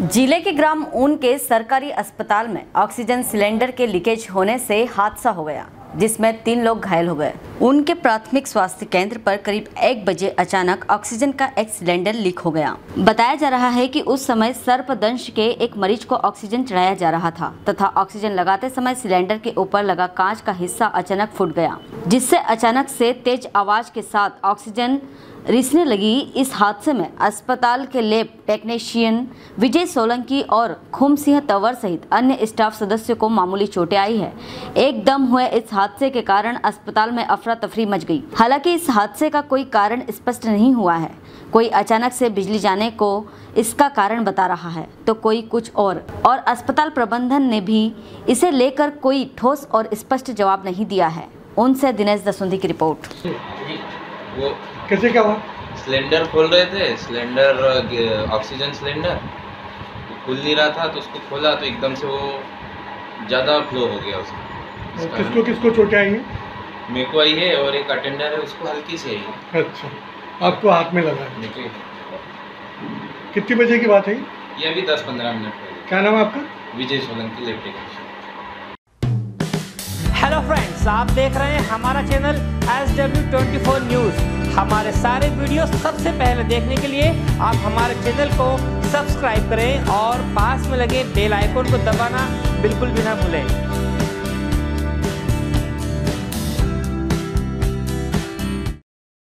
ज़िले के ग्राम ऊन के सरकारी अस्पताल में ऑक्सीजन सिलेंडर के लीकेज होने से हादसा हो गया। जिसमें तीन लोग घायल हो गए। उनके प्राथमिक स्वास्थ्य केंद्र पर करीब एक बजे अचानक ऑक्सीजन का एक सिलेंडर लीक हो गया। बताया जा रहा है कि उस समय सर्पदंश के एक मरीज़ को ऑक्सीजन चढ़ाया जा रहा था तथा ऑक्सीजन लगाते समय सिलेंडर के ऊपर लगा कांच का हिस्सा अचानक फूट गया, जिससे अचानक से तेज आवाज़ के साथ ऑक्सीजन रिसने लगी। इस हादसे में अस्पताल के लेब टेक्नीशियन विजय सोलंकी और खुम सिंह तंवर सहित अन्य स्टाफ सदस्यों को मामूली चोटें आई है। एकदम हुए इस हादसे के कारण अस्पताल में अफरा तफरी मच गई। हालाँकि इस हादसे का कोई कारण स्पष्ट नहीं हुआ है। कोई अचानक से बिजली जाने को इसका कारण बता रहा है तो कोई कुछ और। और अस्पताल प्रबंधन ने भी इसे लेकर कोई ठोस और स्पष्ट जवाब नहीं दिया है। उनसे दिनेश दसुंधी की रिपोर्ट। वो कैसे क्या हुआ? सिलेंडर खोल रहे थे सिलेंडर ऑक्सीजन सिलेंडर। खुल नहीं रहा था तो उसको खोला तो एकदम से वो ज़्यादा फ्लो हो गया उसका। किसको? किसको चोटें आई हैं? मेरे को आई है और एक अटेंडर है उसको हल्की सी आई है। अच्छा। आपको हाथ में लगा है? कितनी बजे की बात है ये? अभी दस पंद्रह मिनट पहले क्या नाम है आपका? Vijay Solanki left hello friends आप देख रहे हैं हमारा channel S W twenty four news हमारे सारे वीडियो सबसे पहले देखने के लिए आप हमारे चैनल को सब्सक्राइब करें और पास में लगे बेल आइकन को दबाना बिल्कुल भी ना भूलें।